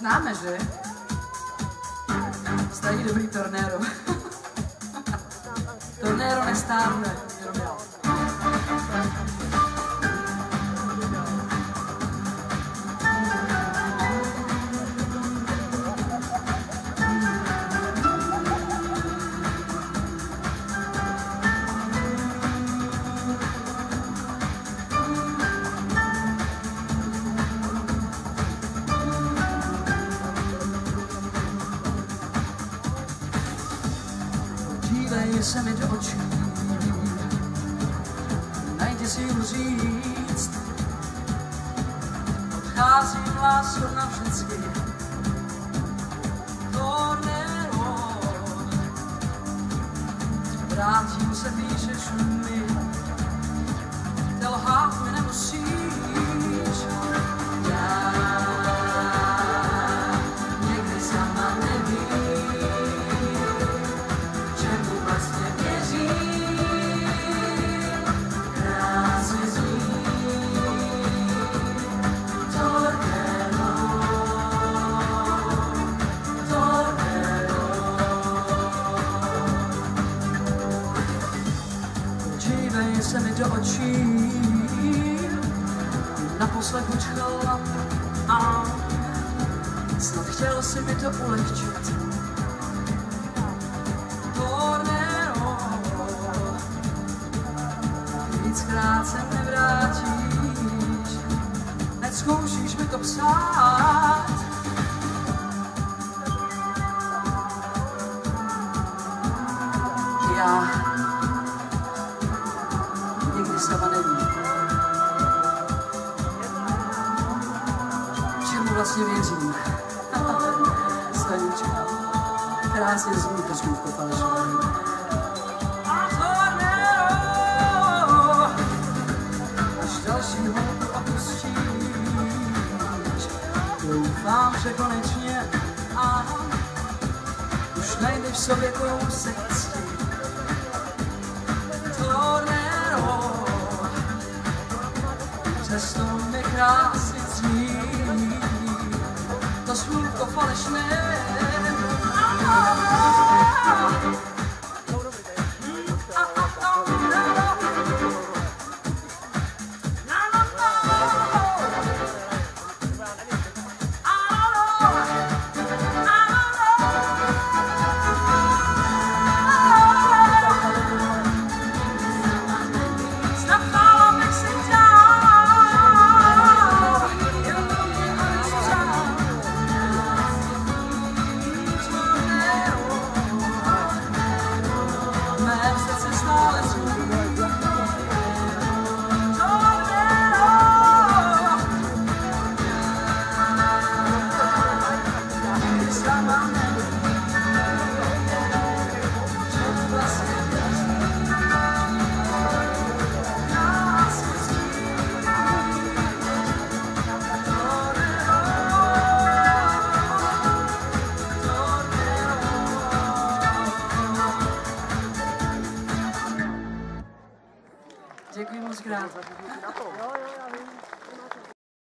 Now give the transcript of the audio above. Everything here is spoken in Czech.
známe, že? Starý dobrý tornéro. tornéro nestárne, Dívej se mi do očí, najdi sílu říct, odcházím lásko navždycky. To nero, vrátím se, píšeš Dívej se mi do očí, naposled učchala a snad chtěl si mi to ulehčit. Tornado, víckrát se nevrátíš, nezkoušíš mi to psát. Vlastně věřím. Stanička, krásně zní to holku opustíš, doufám, že konečně a už najdeš v sobě kousek cti. Tornero, přesto mi krásně zní, to smutko Seguimos grava.